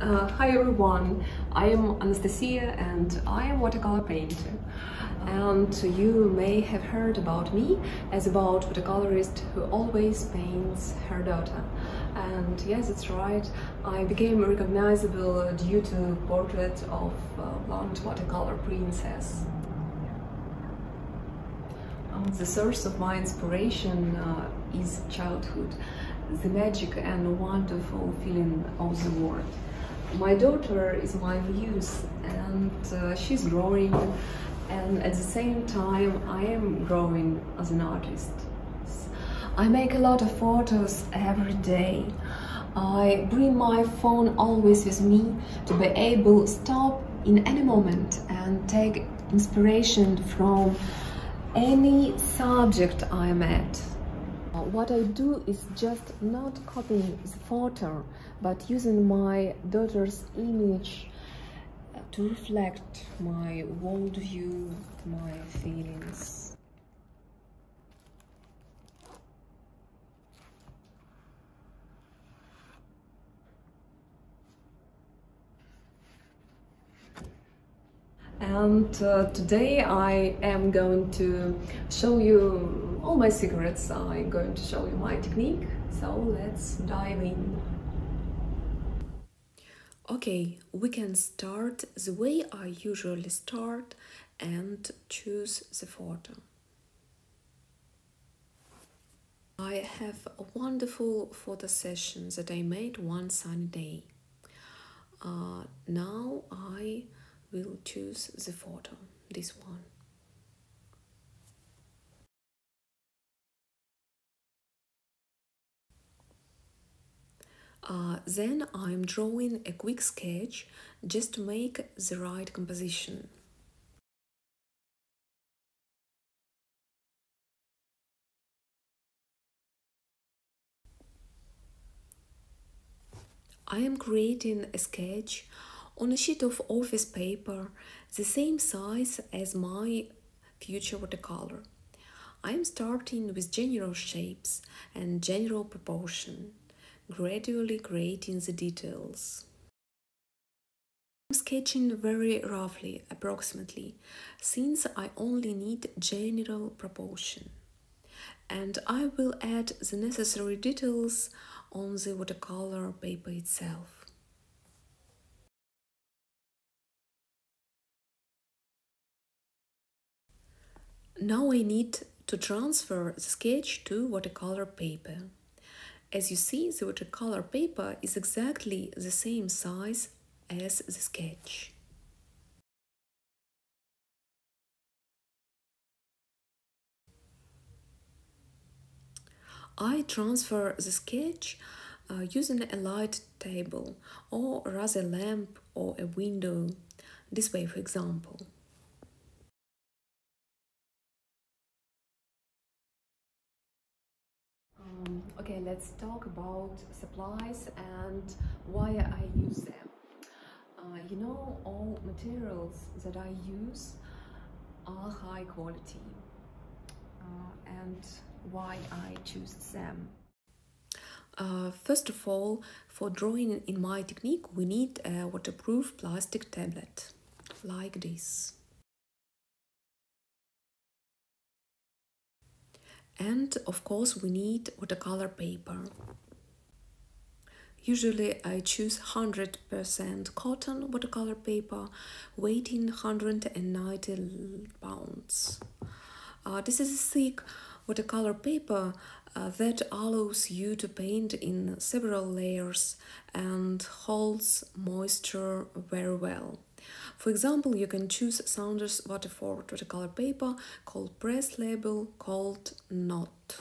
Uh, hi everyone, I am Anastasia and I am watercolor painter. And you may have heard about me as about watercolorist who always paints her daughter. And yes, that's right, I became recognizable due to portrait of uh, blonde watercolor princess. Um, the source of my inspiration uh, is childhood, the magic and wonderful feeling of the world. My daughter is my muse and uh, she's growing and at the same time I am growing as an artist. I make a lot of photos every day. I bring my phone always with me to be able to stop in any moment and take inspiration from any subject I'm at. What I do is just not copying the photo, but using my daughter's image to reflect my worldview, my feelings. and uh, today I am going to show you all my secrets. I'm going to show you my technique. So let's dive in. Okay, we can start the way I usually start and choose the photo. I have a wonderful photo session that I made one sunny day. Uh, now I will choose the photo, this one. Uh, then I'm drawing a quick sketch just to make the right composition. I am creating a sketch on a sheet of office paper the same size as my future watercolor. I am starting with general shapes and general proportion, gradually creating the details. I'm sketching very roughly, approximately, since I only need general proportion. And I will add the necessary details on the watercolor paper itself. Now I need to transfer the sketch to watercolor paper. As you see, the watercolor paper is exactly the same size as the sketch. I transfer the sketch uh, using a light table or rather lamp or a window, this way for example. Um, okay, let's talk about supplies and why I use them. Uh, you know, all materials that I use are high quality uh, and why I choose them. Uh, first of all, for drawing in my technique, we need a waterproof plastic tablet, like this. And of course, we need watercolor paper. Usually, I choose 100% cotton watercolor paper, weighing 190 pounds. Uh, this is a thick watercolor paper uh, that allows you to paint in several layers and holds moisture very well. For example, you can choose Saunders Waterford watercolor paper called press label called Not.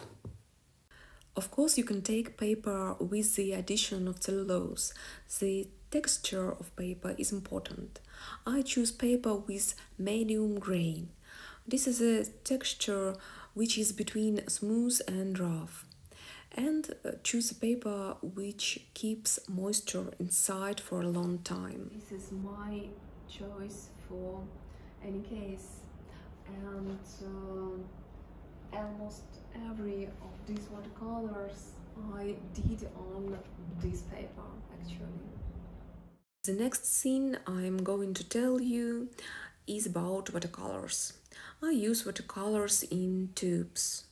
Of course, you can take paper with the addition of cellulose. The texture of paper is important. I choose paper with medium grain. This is a texture which is between smooth and rough. And uh, choose a paper which keeps moisture inside for a long time. This is my choice for any case and uh, almost every of these watercolors I did on this paper actually The next scene I'm going to tell you is about watercolors. I use watercolors in tubes.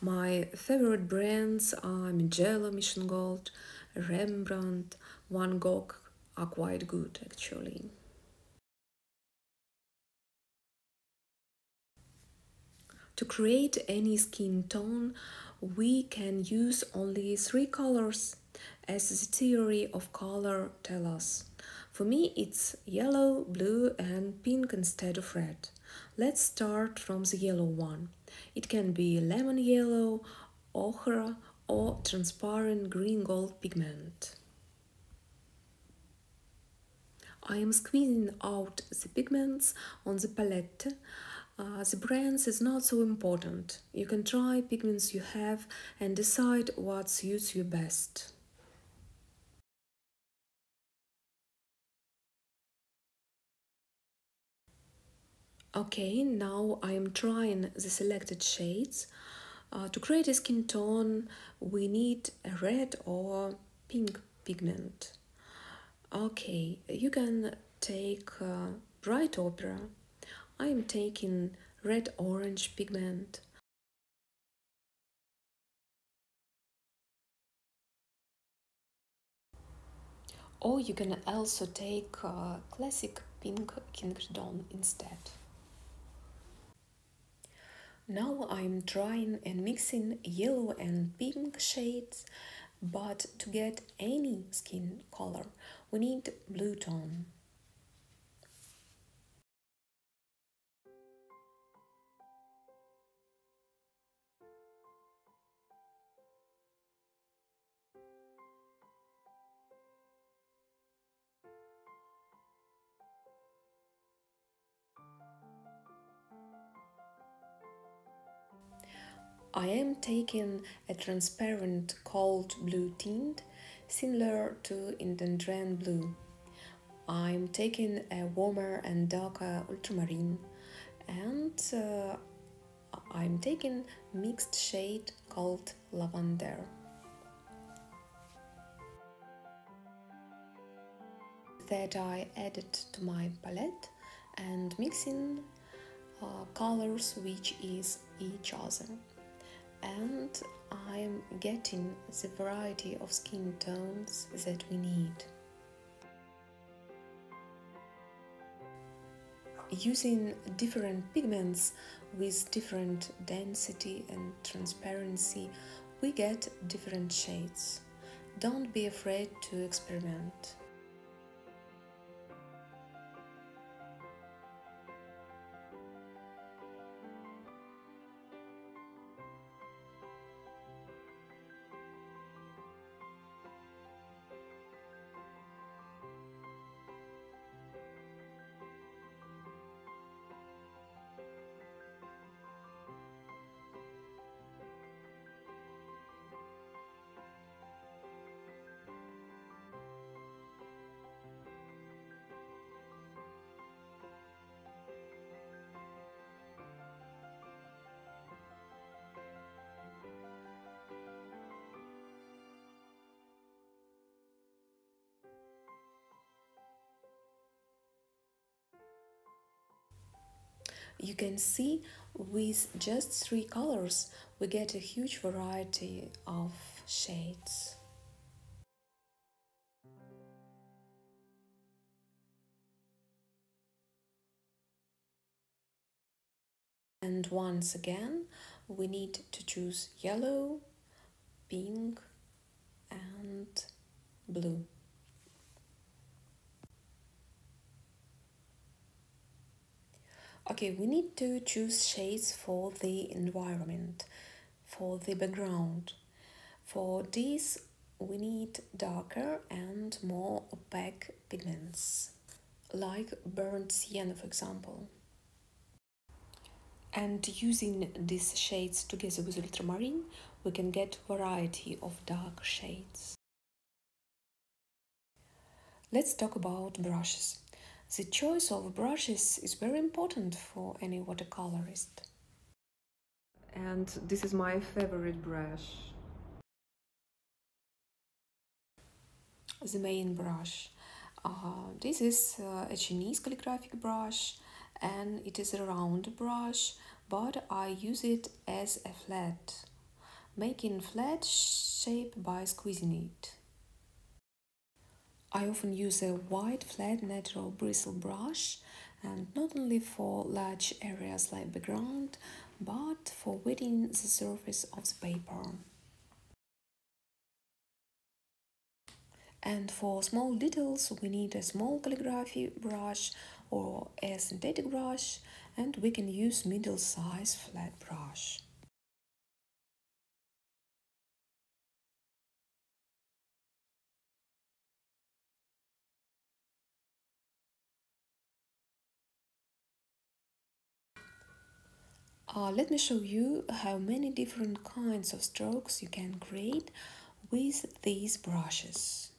My favorite brands are Mijello Mission Gold, Rembrandt, Van Gogh are quite good actually. To create any skin tone, we can use only three colors, as the theory of color tells us. For me, it's yellow, blue, and pink instead of red. Let's start from the yellow one. It can be lemon yellow, ochre, or transparent green gold pigment. I am squeezing out the pigments on the palette uh, the brands is not so important. You can try pigments you have and decide what suits you best. Okay, now I am trying the selected shades. Uh, to create a skin tone, we need a red or pink pigment. Okay, you can take uh, bright opera I am taking red orange pigment. Or you can also take uh, classic pink King instead. Now I'm trying and mixing yellow and pink shades, but to get any skin color we need blue tone. I am taking a transparent cold blue tint similar to Indanthrene blue. I'm taking a warmer and darker ultramarine and uh, I'm taking mixed shade called lavender. That I added to my palette and mixing uh, colors which is each other and I'm getting the variety of skin tones that we need. Using different pigments with different density and transparency, we get different shades. Don't be afraid to experiment. You can see with just three colors we get a huge variety of shades. And once again, we need to choose yellow, pink and blue. Okay, we need to choose shades for the environment, for the background. For this, we need darker and more opaque pigments, like burnt sienna, for example. And using these shades together with ultramarine, we can get variety of dark shades. Let's talk about brushes. The choice of brushes is very important for any watercolorist. And this is my favorite brush. The main brush. Uh, this is uh, a Chinese calligraphic brush and it is a round brush but I use it as a flat, making flat shape by squeezing it. I often use a white flat natural bristle brush and not only for large areas like background but for wetting the surface of the paper. And for small details we need a small calligraphy brush or a synthetic brush and we can use middle size flat brush. Uh, let me show you how many different kinds of strokes you can create with these brushes.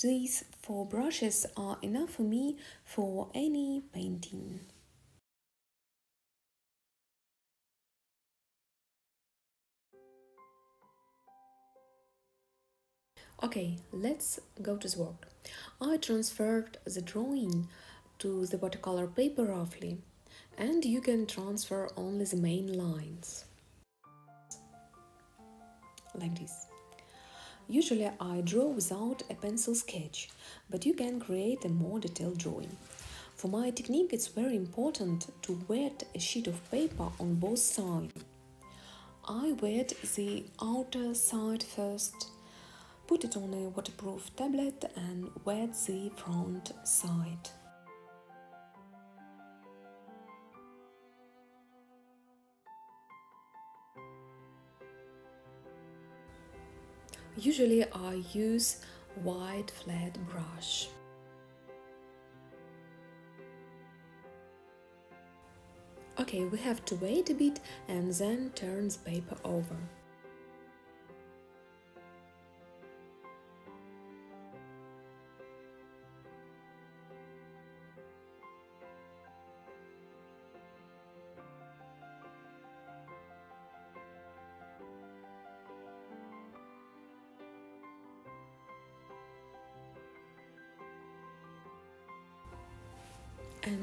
These four brushes are enough for me for any painting. Okay, let's go to the work. I transferred the drawing to the watercolor paper roughly and you can transfer only the main lines like this. Usually I draw without a pencil sketch, but you can create a more detailed drawing. For my technique it's very important to wet a sheet of paper on both sides. I wet the outer side first, put it on a waterproof tablet and wet the front side. Usually I use white flat brush. Okay, we have to wait a bit and then turn the paper over.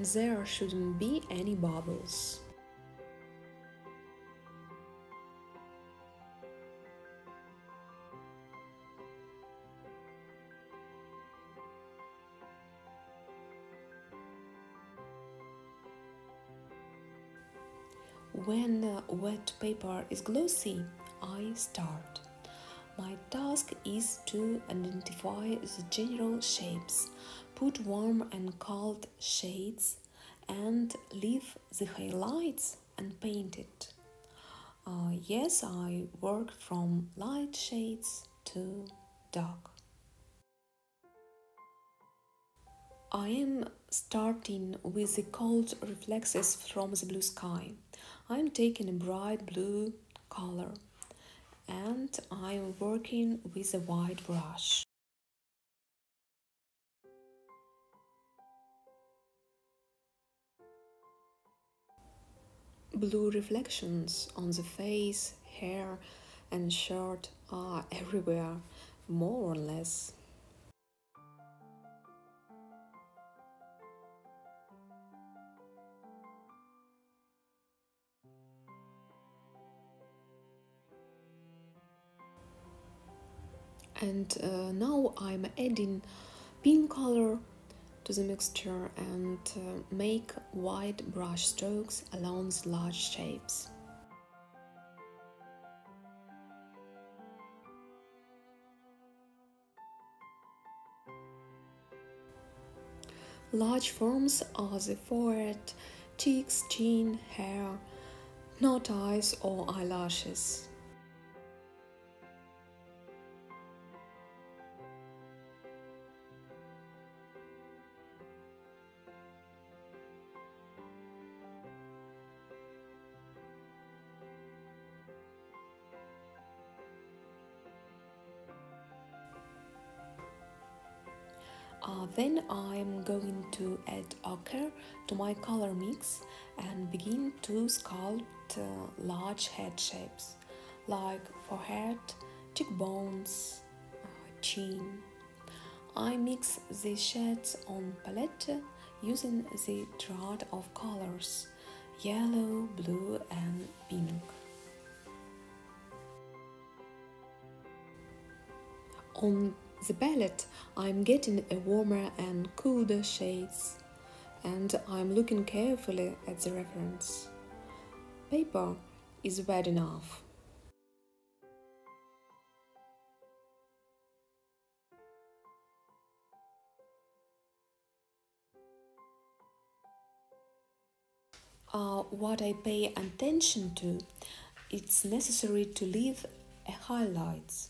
And there shouldn't be any bubbles. When wet paper is glossy, I start. My task is to identify the general shapes Put warm and cold shades and leave the highlights and paint it. Uh, yes, I work from light shades to dark. I am starting with the cold reflexes from the blue sky. I am taking a bright blue color and I'm working with a white brush. Blue reflections on the face, hair and shirt are everywhere, more or less. and uh, now I'm adding pink color to the mixture and uh, make white brush strokes along the large shapes. Large forms are the forehead, cheeks, chin, hair, not eyes or eyelashes. Add ochre to my color mix and begin to sculpt uh, large head shapes like forehead, cheekbones, uh, chin. I mix these shades on palette using the triad of colors yellow, blue and pink. On the palette, I'm getting a warmer and cooler shades and I'm looking carefully at the reference. Paper is bad enough. Uh, what I pay attention to, it's necessary to leave a highlights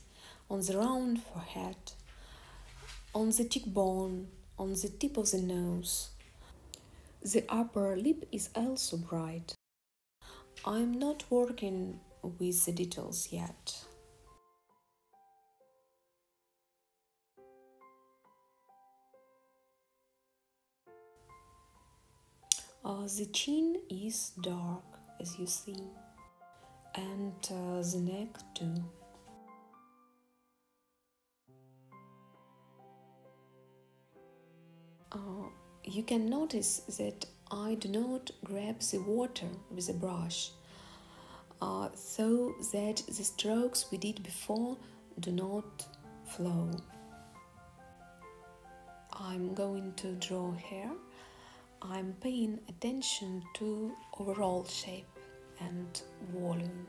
on the round forehead on the cheekbone, on the tip of the nose. The upper lip is also bright. I'm not working with the details yet. Uh, the chin is dark as you see, and uh, the neck too. Uh, you can notice that I do not grab the water with a brush uh, so that the strokes we did before do not flow. I'm going to draw hair. I'm paying attention to overall shape and volume.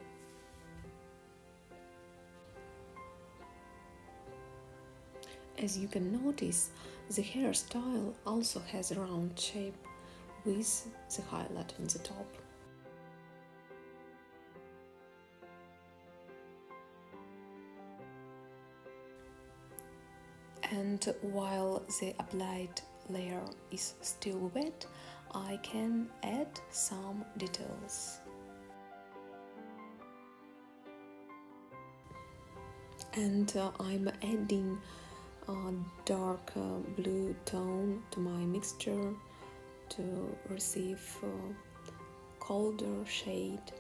As you can notice, the hairstyle also has a round shape with the highlight on the top. And while the applied layer is still wet, I can add some details. And uh, I'm adding a dark uh, blue tone to my mixture to receive a colder shade.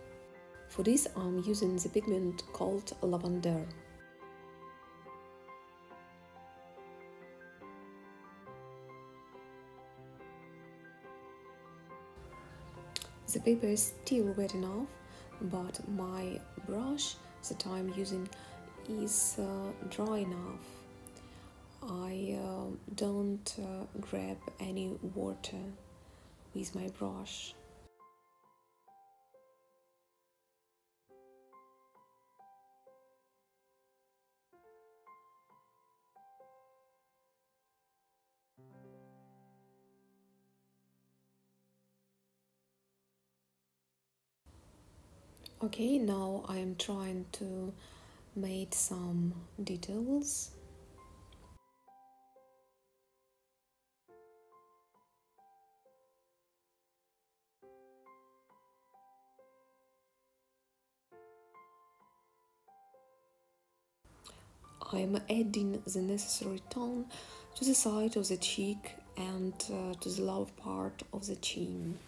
For this I'm using the pigment called lavender. The paper is still wet enough, but my brush that I'm using is uh, dry enough I uh, don't uh, grab any water with my brush. Okay, now I am trying to make some details I am adding the necessary tone to the side of the cheek and uh, to the lower part of the chin.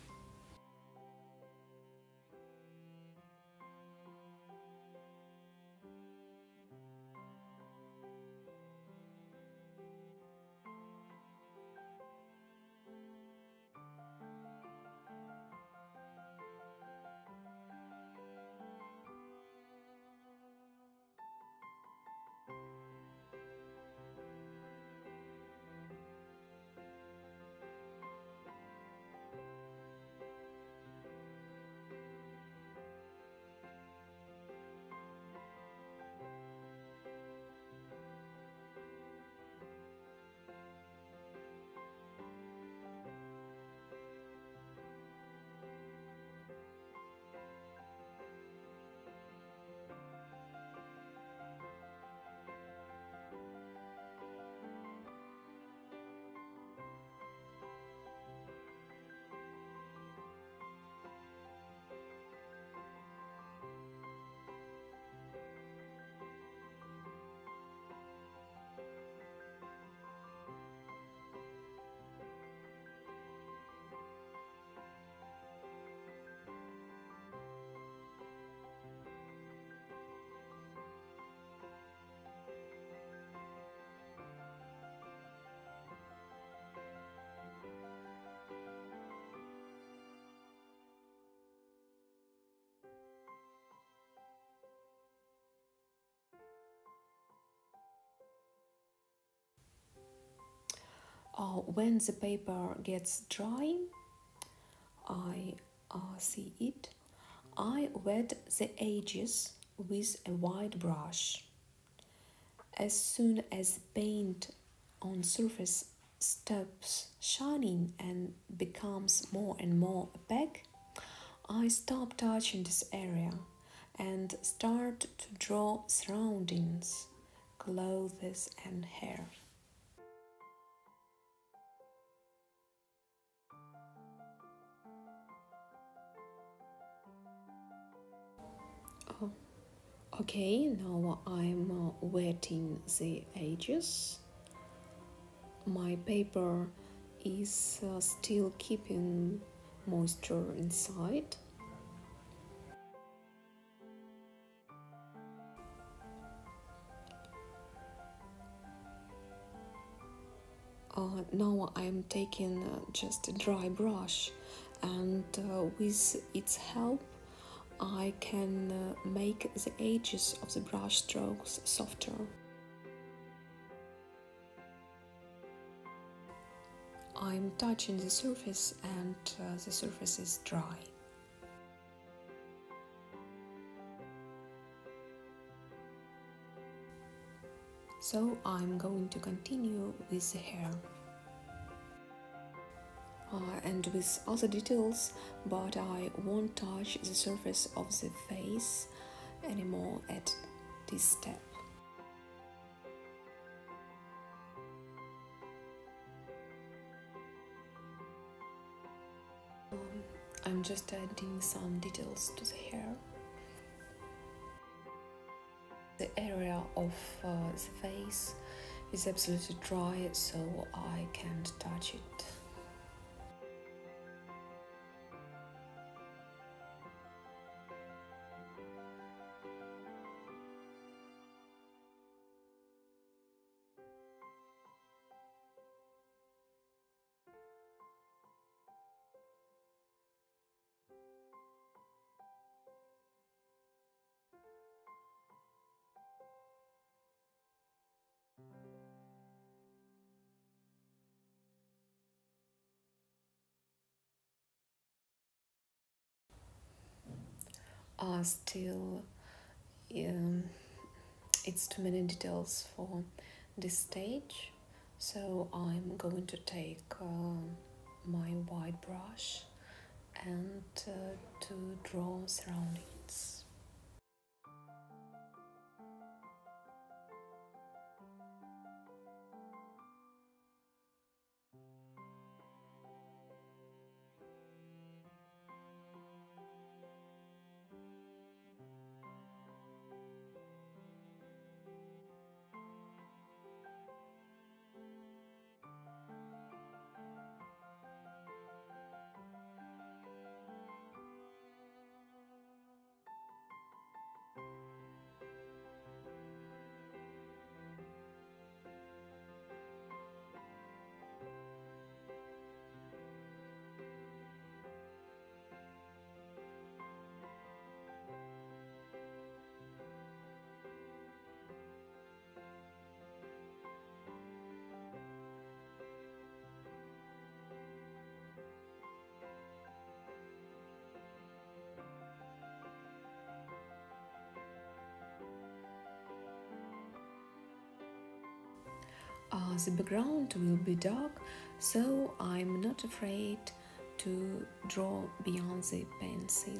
Uh, when the paper gets dry I uh, see it. I wet the edges with a white brush. As soon as paint on surface stops shining and becomes more and more opaque I stop touching this area and start to draw surroundings clothes and hair Okay, now I'm uh, wetting the edges. My paper is uh, still keeping moisture inside. Uh, now I'm taking uh, just a dry brush and uh, with its help I can uh, make the edges of the brush strokes softer. I'm touching the surface and uh, the surface is dry. So I'm going to continue with the hair uh, and with other details but I won't touch the surface of the face anymore at this step. Um, I'm just adding some details to the hair. The area of uh, the face is absolutely dry so I can't touch it. Are still um, it's too many details for this stage. So I'm going to take uh, my white brush and uh, to draw surroundings Uh, the background will be dark, so I'm not afraid to draw beyond the pencil.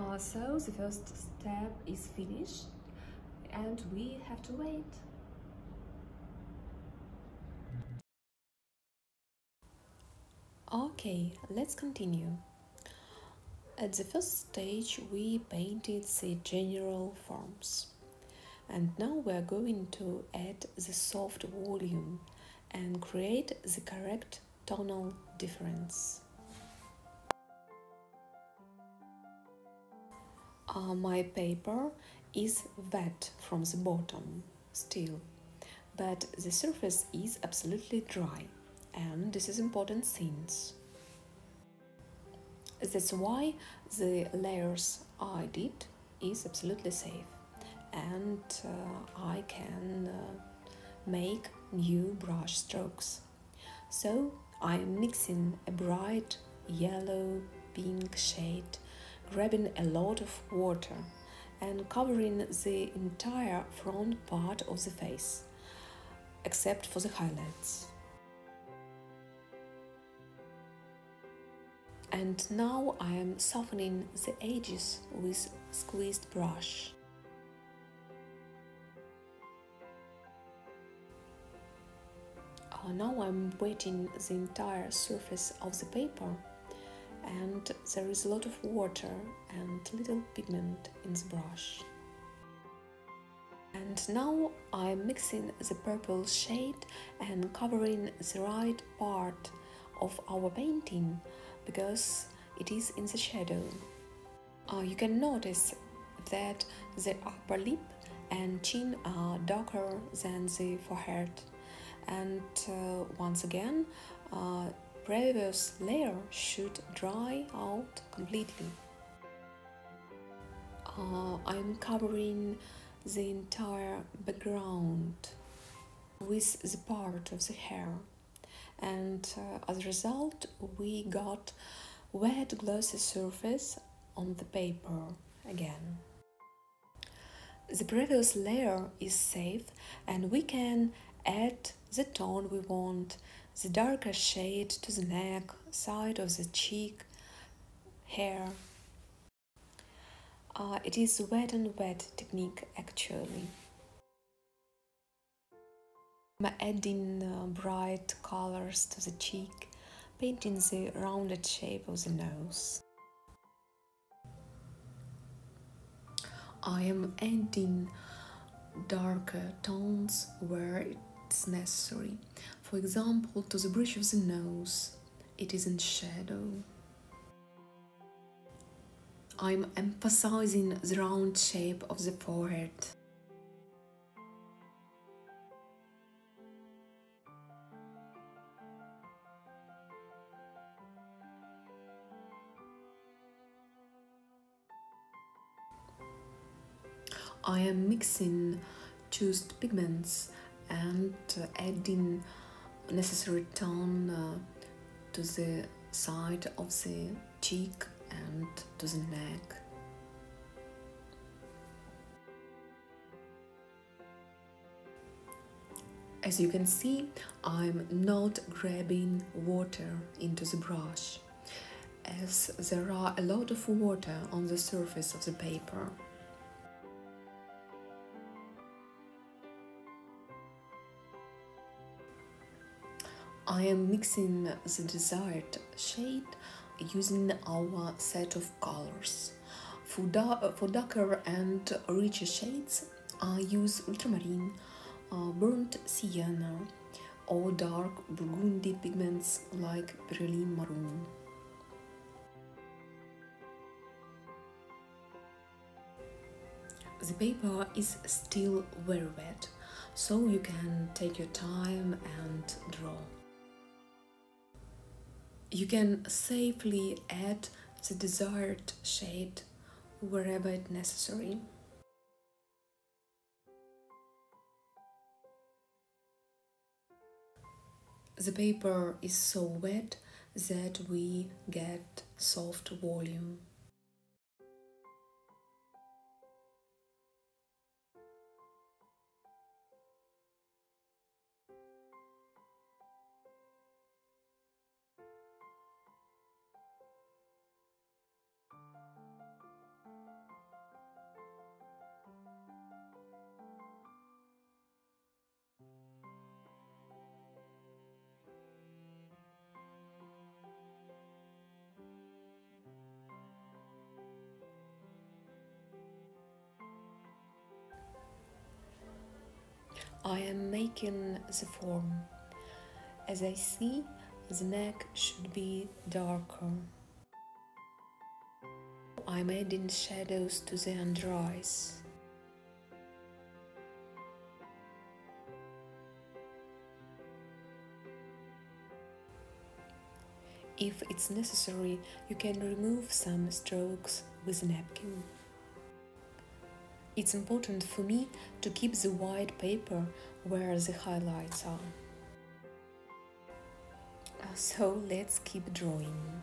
Uh, so the first step is finished and we have to wait. Okay, let's continue. At the first stage, we painted the general forms. And now we are going to add the soft volume and create the correct tonal difference. Uh, my paper is wet from the bottom still, but the surface is absolutely dry. and this is important since that's why the layers I did is absolutely safe and uh, I can uh, make new brush strokes. So I'm mixing a bright yellow pink shade, grabbing a lot of water and covering the entire front part of the face, except for the highlights. And now I am softening the edges with squeezed brush. Uh, now I'm wetting the entire surface of the paper and there is a lot of water and little pigment in the brush. And now I'm mixing the purple shade and covering the right part of our painting because it is in the shadow. Uh, you can notice that the upper lip and chin are darker than the forehead and uh, once again uh, previous layer should dry out completely. Uh, I'm covering the entire background with the part of the hair and uh, as a result we got wet glossy surface on the paper again. The previous layer is safe and we can add the tone we want, the darker shade to the neck, side of the cheek, hair. Uh, it is wet and wet technique actually. I'm adding uh, bright colors to the cheek, painting the rounded shape of the nose. I am adding darker tones where it's necessary. For example, to the bridge of the nose, it is in shadow. I'm emphasizing the round shape of the forehead. I am mixing chosen pigments and uh, adding necessary tone uh, to the side of the cheek and to the neck. As you can see, I'm not grabbing water into the brush, as there are a lot of water on the surface of the paper. I am mixing the desired shade using our set of colors. For, da for darker and richer shades, I use ultramarine, uh, burnt sienna, or dark burgundy pigments like perylene maroon. The paper is still very wet, so you can take your time and draw. You can safely add the desired shade wherever it's necessary. The paper is so wet that we get soft volume. I am making the form. As I see, the neck should be darker. I'm adding shadows to the under eyes. If it's necessary, you can remove some strokes with a napkin. It's important for me to keep the white paper where the highlights are. So let's keep drawing.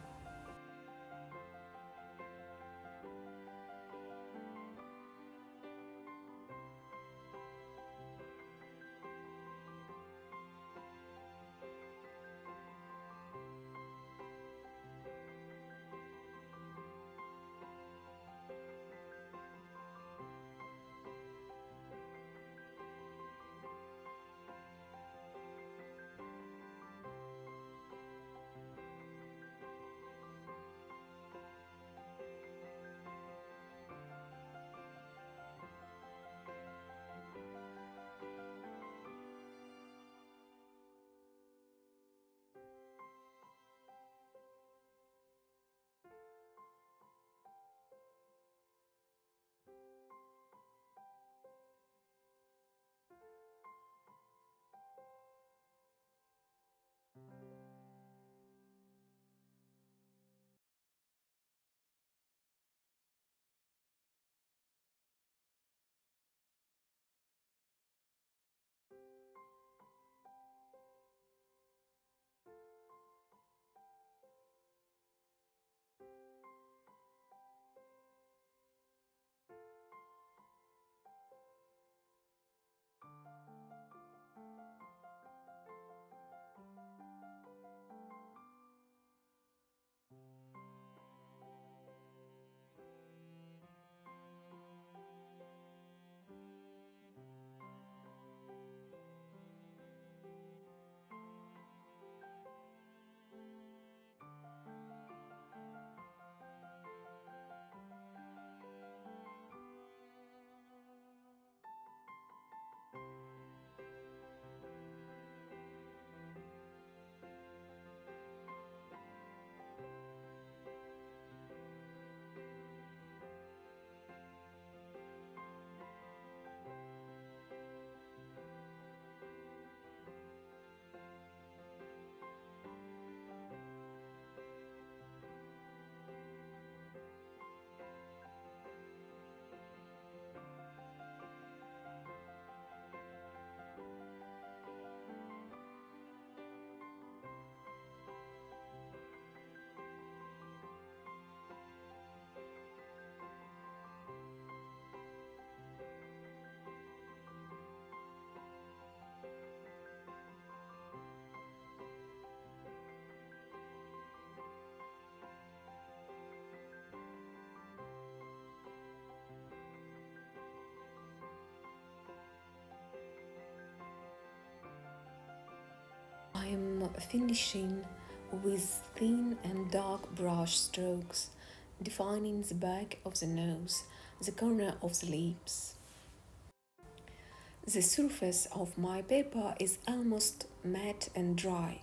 Finishing with thin and dark brush strokes, defining the back of the nose, the corner of the lips. The surface of my paper is almost matte and dry.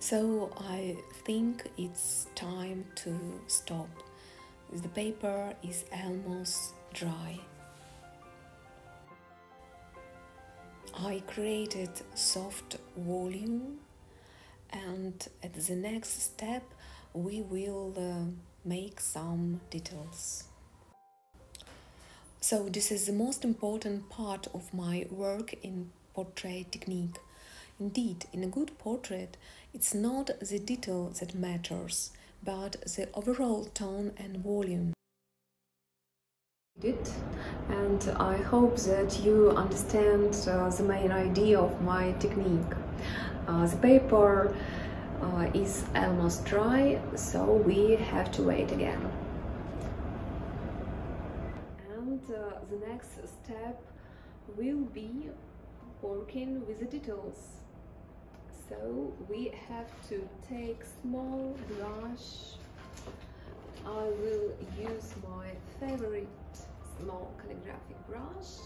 So I think it's time to stop. The paper is almost dry. I created soft volume and at the next step we will uh, make some details. So this is the most important part of my work in portrait technique. Indeed, in a good portrait, it's not the detail that matters, but the overall tone and volume. And I hope that you understand uh, the main idea of my technique. Uh, the paper uh, is almost dry, so we have to wait again. And uh, the next step will be working with the details. So we have to take small brush. I will use my favorite small calligraphic brush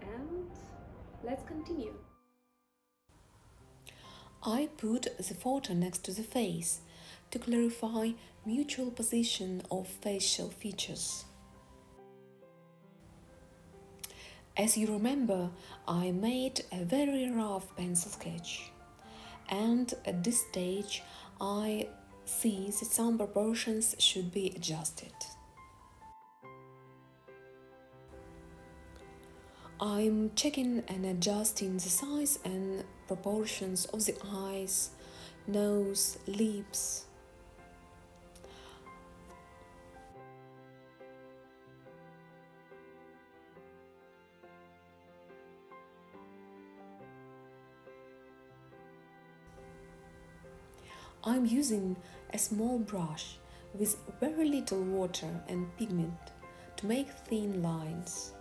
and let's continue. I put the photo next to the face to clarify mutual position of facial features. As you remember, I made a very rough pencil sketch, and at this stage, I see that some proportions should be adjusted. I'm checking and adjusting the size and proportions of the eyes, nose, lips. I'm using a small brush with very little water and pigment to make thin lines.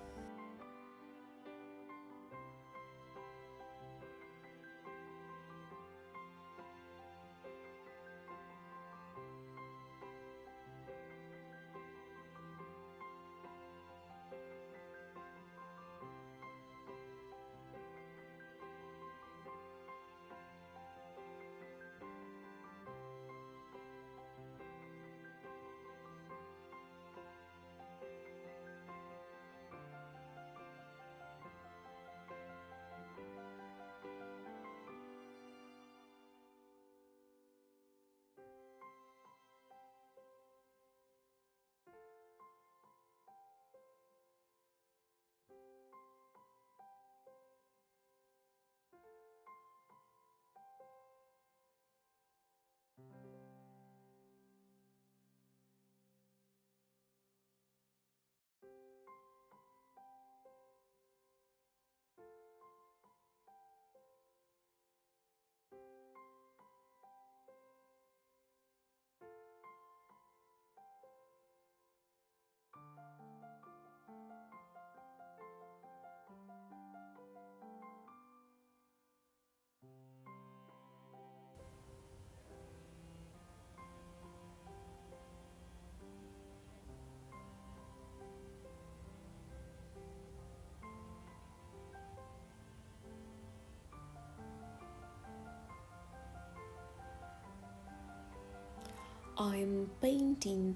I'm painting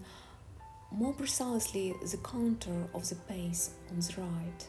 more precisely the contour of the face on the right.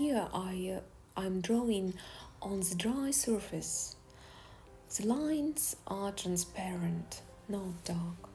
Here I, uh, I'm drawing on the dry surface. The lines are transparent, not dark.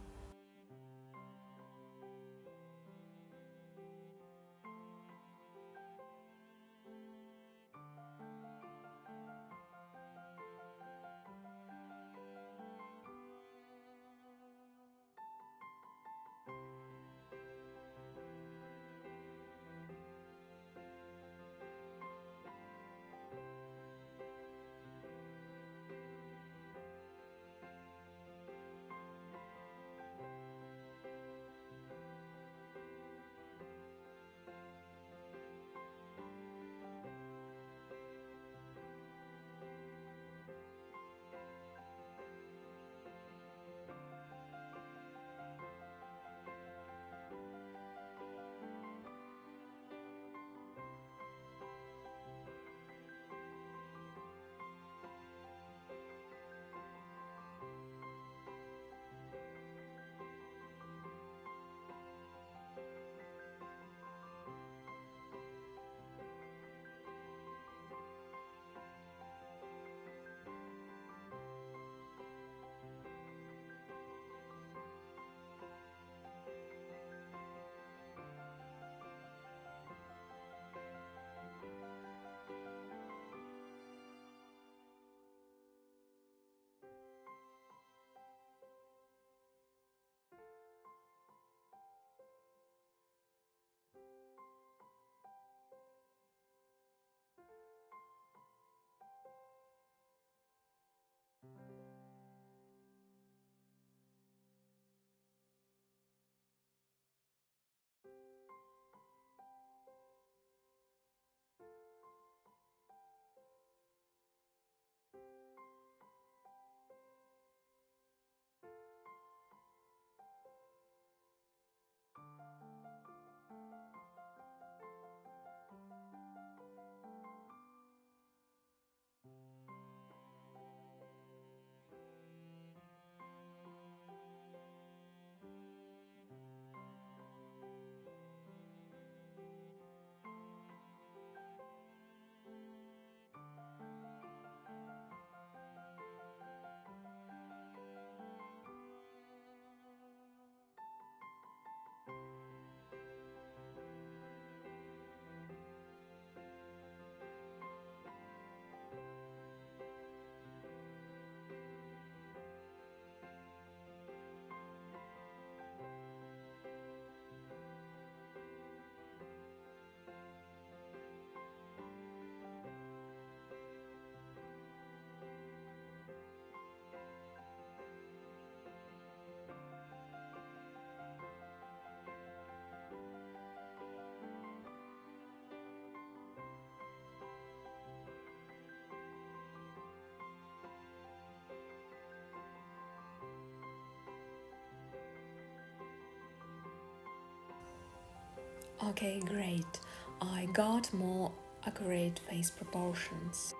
Okay, great. I got more accurate face proportions.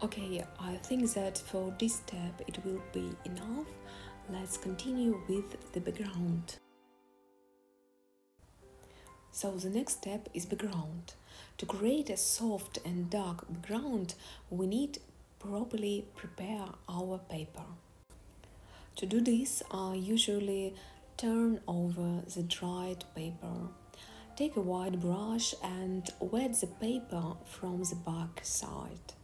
Okay, I think that for this step it will be enough. Let's continue with the background. So the next step is background. To create a soft and dark background, we need properly prepare our paper. To do this, I usually turn over the dried paper. Take a white brush and wet the paper from the back side.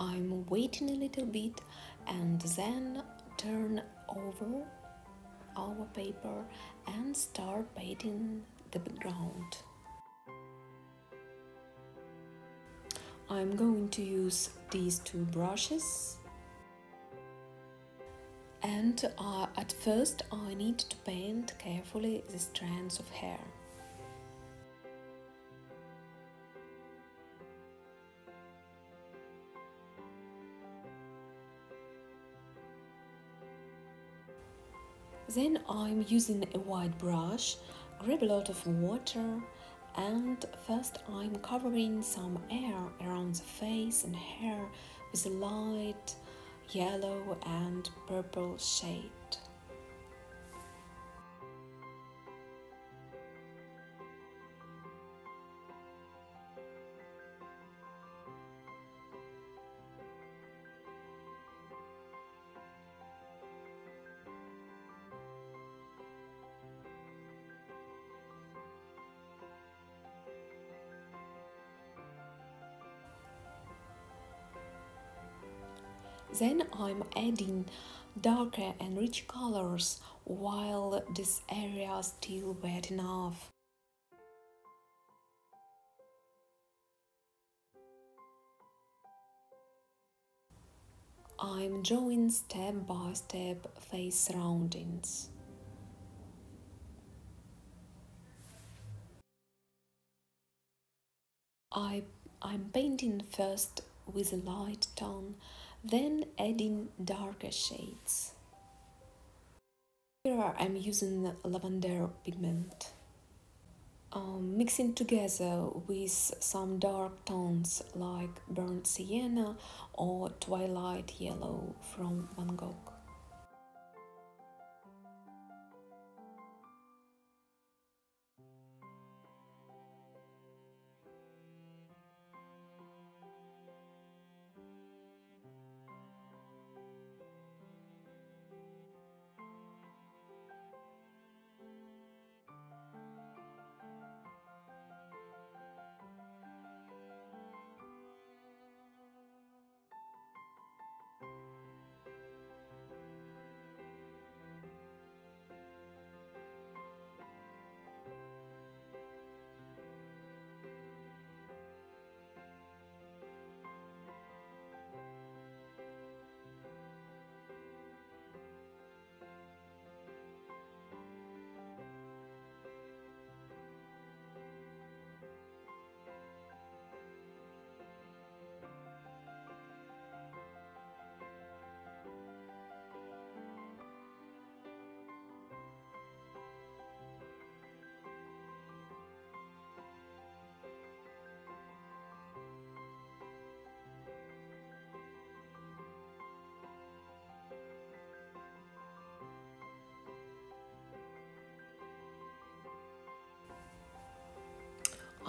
I'm waiting a little bit and then turn over our paper and start painting the background. I'm going to use these two brushes and uh, at first I need to paint carefully the strands of hair. Then I'm using a white brush, grab a lot of water, and first I'm covering some air around the face and hair with a light yellow and purple shade. Then I'm adding darker and rich colors while this area is still wet enough. I'm drawing step by step face surroundings. I, I'm painting first with a light tone then adding darker shades. Here I'm using lavender pigment. Um, mixing together with some dark tones like burnt sienna or twilight yellow from Van Gogh.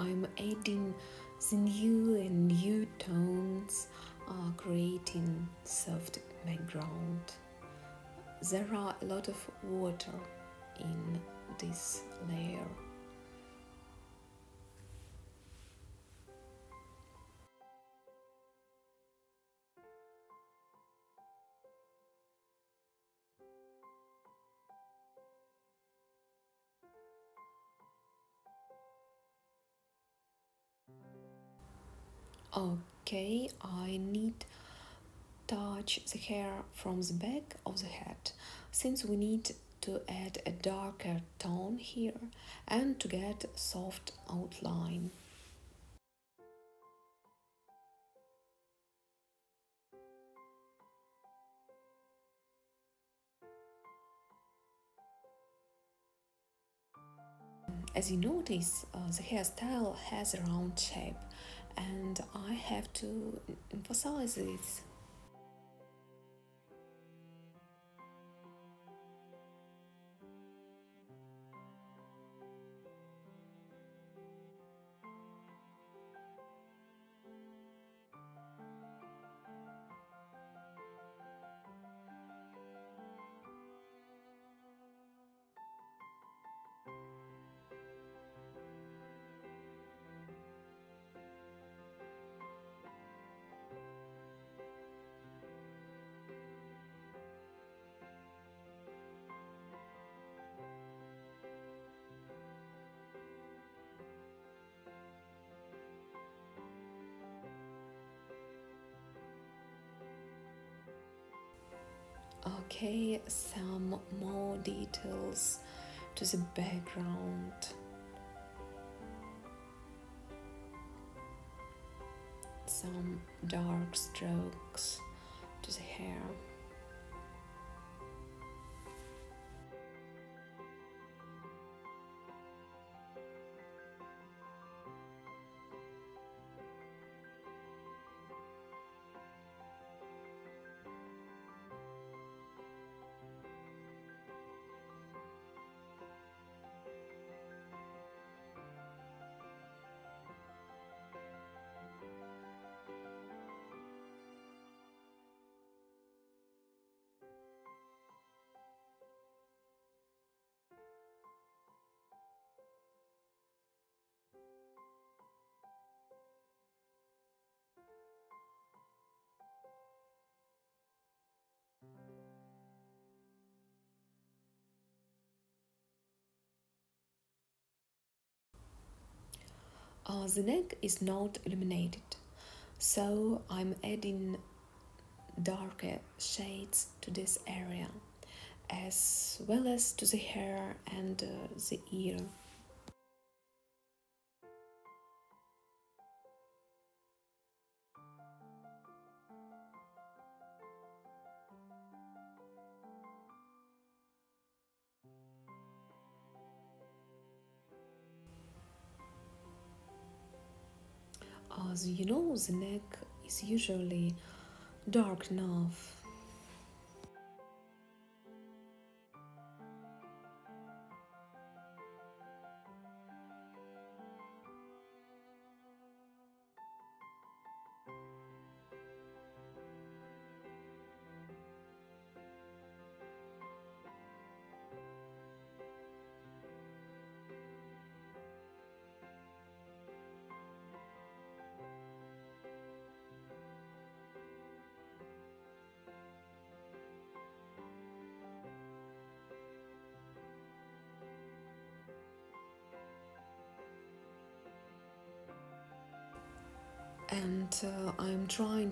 I'm adding the new and new tones, uh, creating soft background. There are a lot of water in this layer. Okay, I need touch the hair from the back of the head since we need to add a darker tone here and to get soft outline. As you notice, uh, the hairstyle has a round shape and I have to emphasize this some more details to the background. Some dark strokes to the hair. Uh, the neck is not illuminated, so I'm adding darker shades to this area as well as to the hair and uh, the ear. As you know, the neck is usually dark enough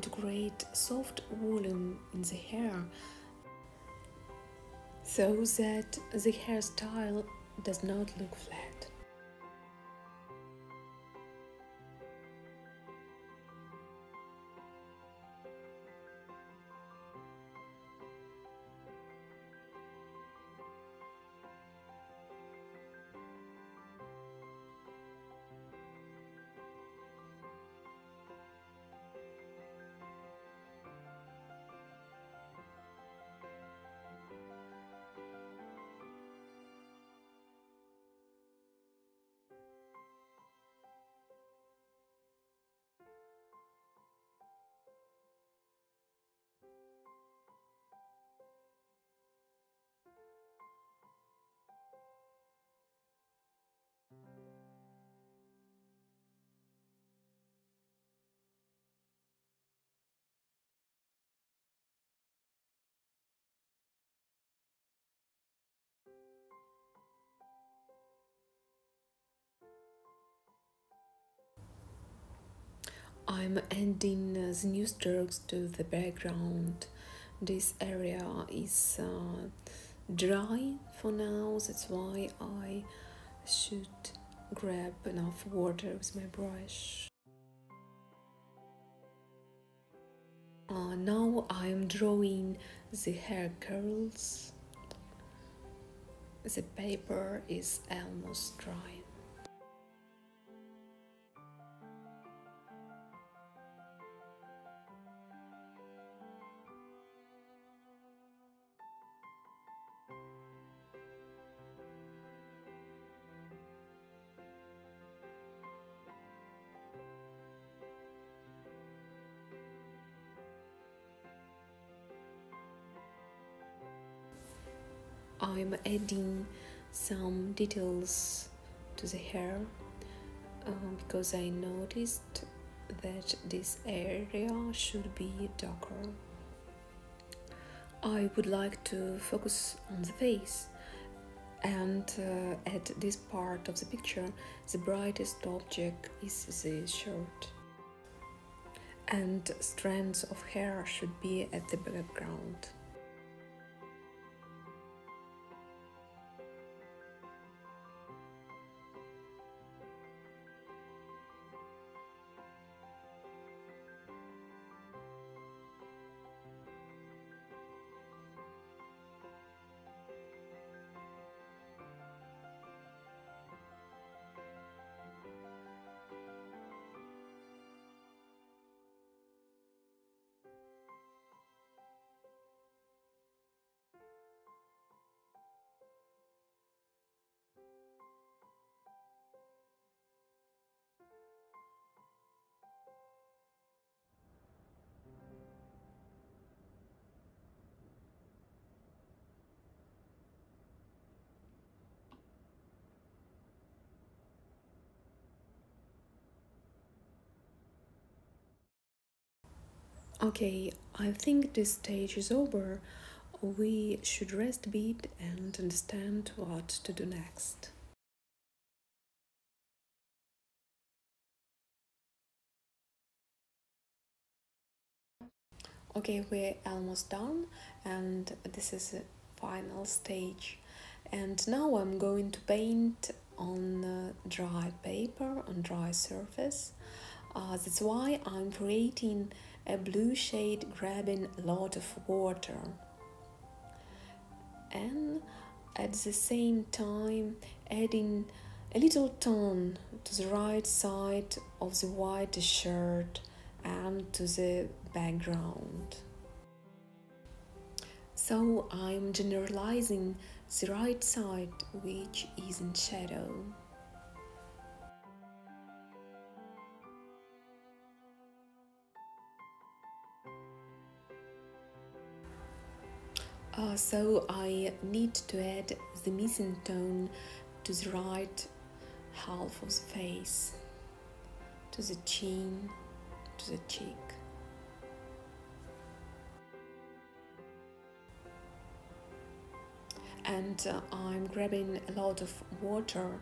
To create soft volume in the hair so that the hairstyle does not look flat. I'm adding uh, the new strokes to the background. This area is uh, dry for now, that's why I should grab enough water with my brush. Uh, now I'm drawing the hair curls. The paper is almost dry. Details to the hair uh, because I noticed that this area should be darker. I would like to focus on the face and uh, at this part of the picture the brightest object is the shirt and strands of hair should be at the background. Okay, I think this stage is over. We should rest a bit and understand what to do next. Okay, we're almost done and this is the final stage. And now I'm going to paint on dry paper, on dry surface. Uh, that's why I'm creating a blue shade grabbing a lot of water. And at the same time adding a little tone to the right side of the white shirt and to the background. So I'm generalizing the right side which is in shadow. Uh, so I need to add the missing tone to the right half of the face, to the chin, to the cheek. And uh, I'm grabbing a lot of water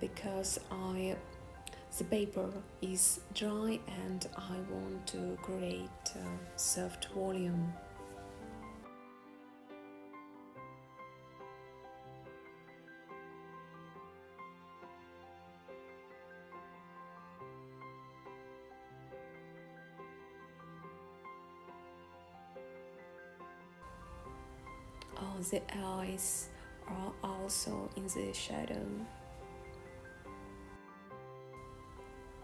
because I the paper is dry and I want to create uh, soft volume. The eyes are also in the shadow.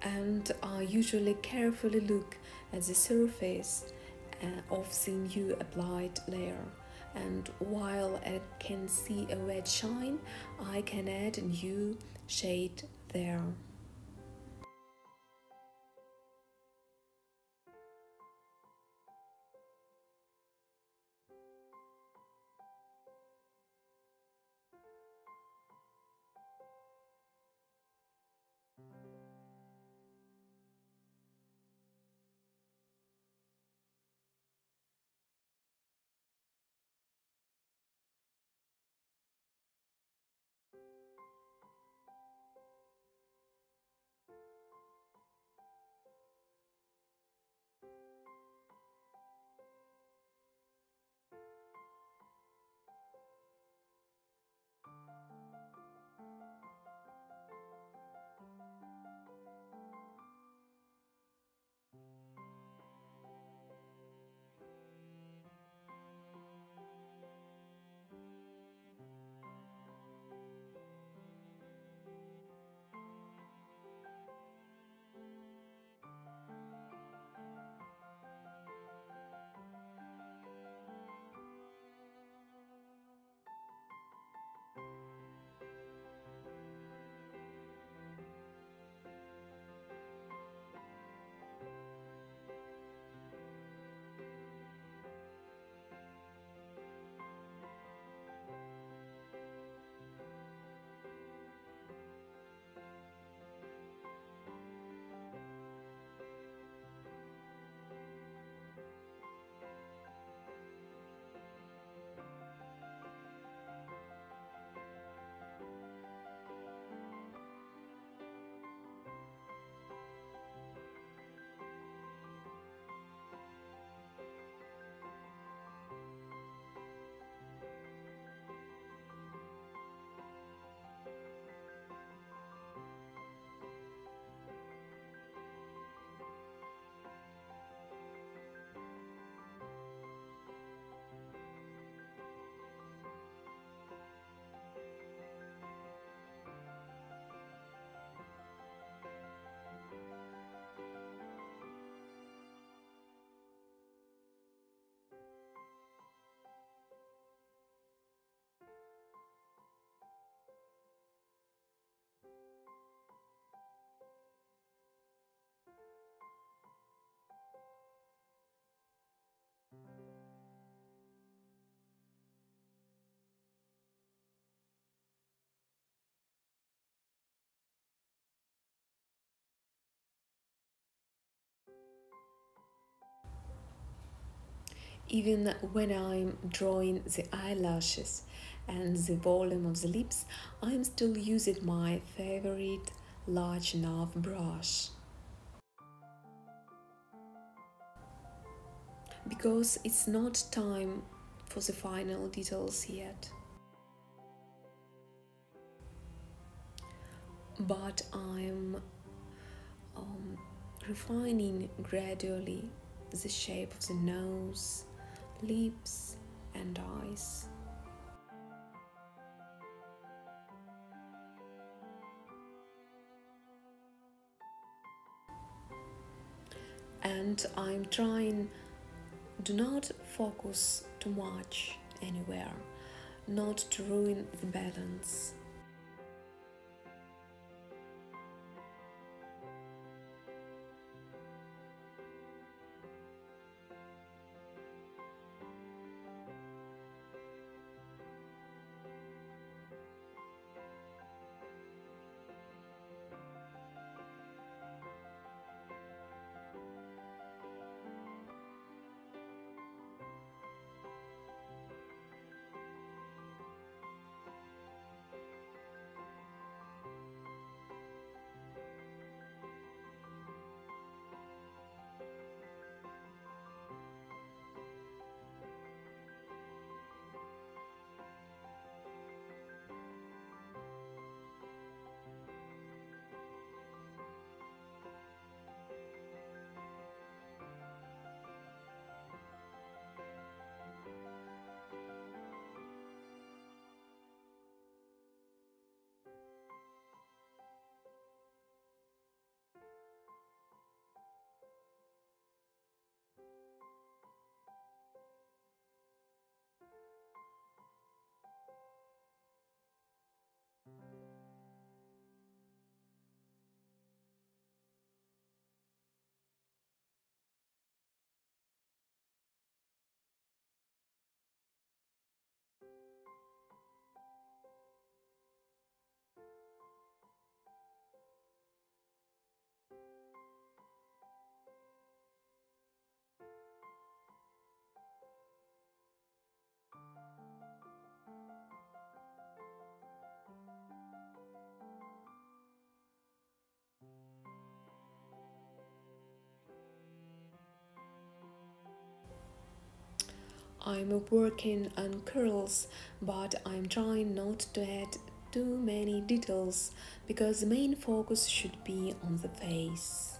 And I usually carefully look at the surface uh, of the new applied layer. And while I can see a red shine, I can add a new shade there. Even when I'm drawing the eyelashes and the volume of the lips, I'm still using my favorite large enough brush. because it's not time for the final details yet. But I'm um, refining gradually the shape of the nose, lips, and eyes. And I'm trying do not focus too much anywhere, not to ruin the balance. I'm working on curls, but I'm trying not to add too many details because the main focus should be on the face.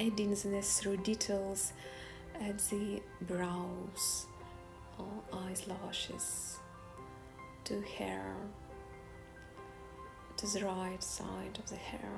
Adding the necessary details at the brows or eyes lashes to hair to the right side of the hair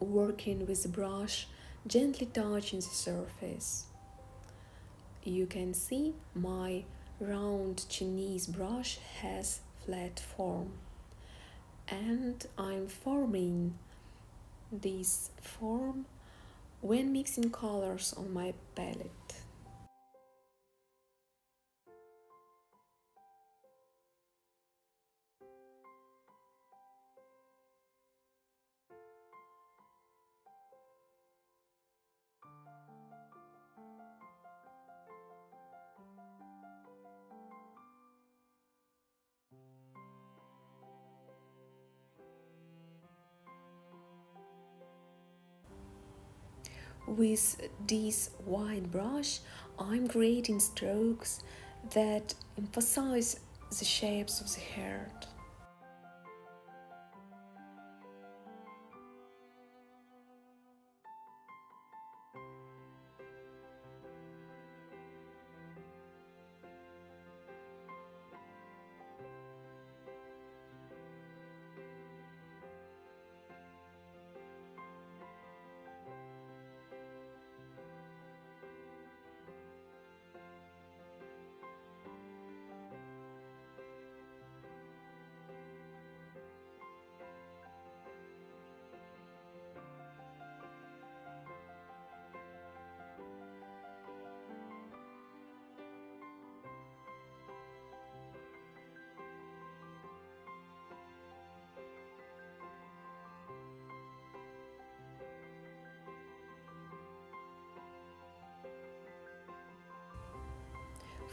Working with the brush, gently touching the surface. You can see my round Chinese brush has flat form and I'm forming this form when mixing colors on my palette. With this white brush, I'm creating strokes that emphasize the shapes of the heart.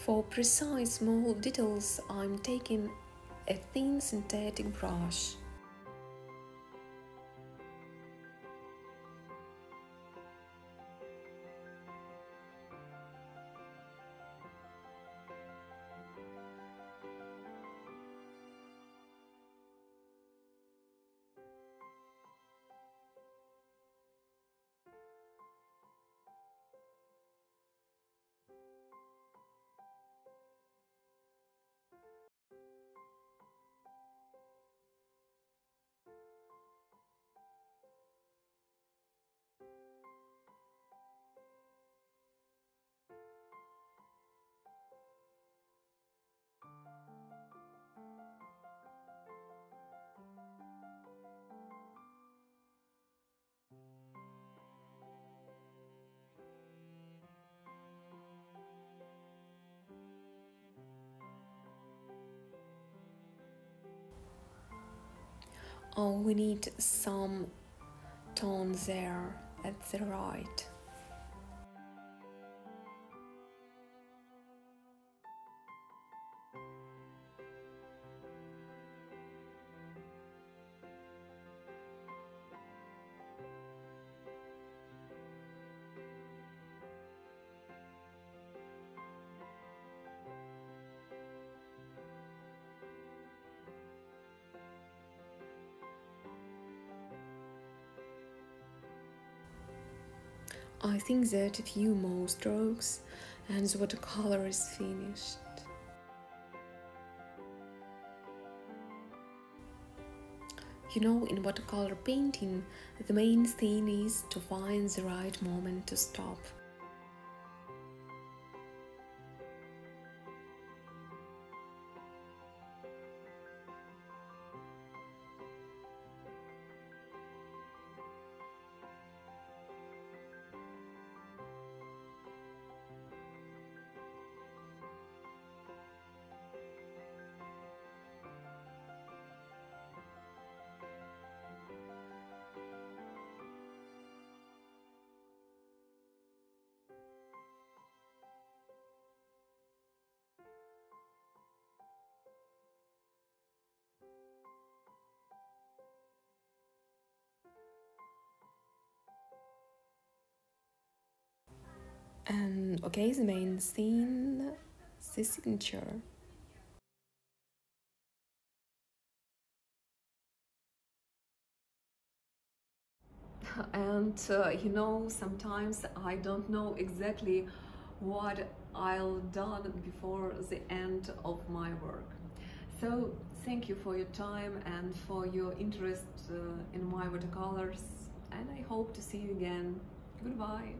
For precise small details, I'm taking a thin synthetic brush. Oh, we need some tone there at the right. I think that a few more strokes and the watercolor is finished. You know, in watercolor painting, the main thing is to find the right moment to stop. And okay, the main scene, the signature. And uh, you know, sometimes I don't know exactly what I'll done before the end of my work. So thank you for your time and for your interest uh, in my watercolors and I hope to see you again. Goodbye.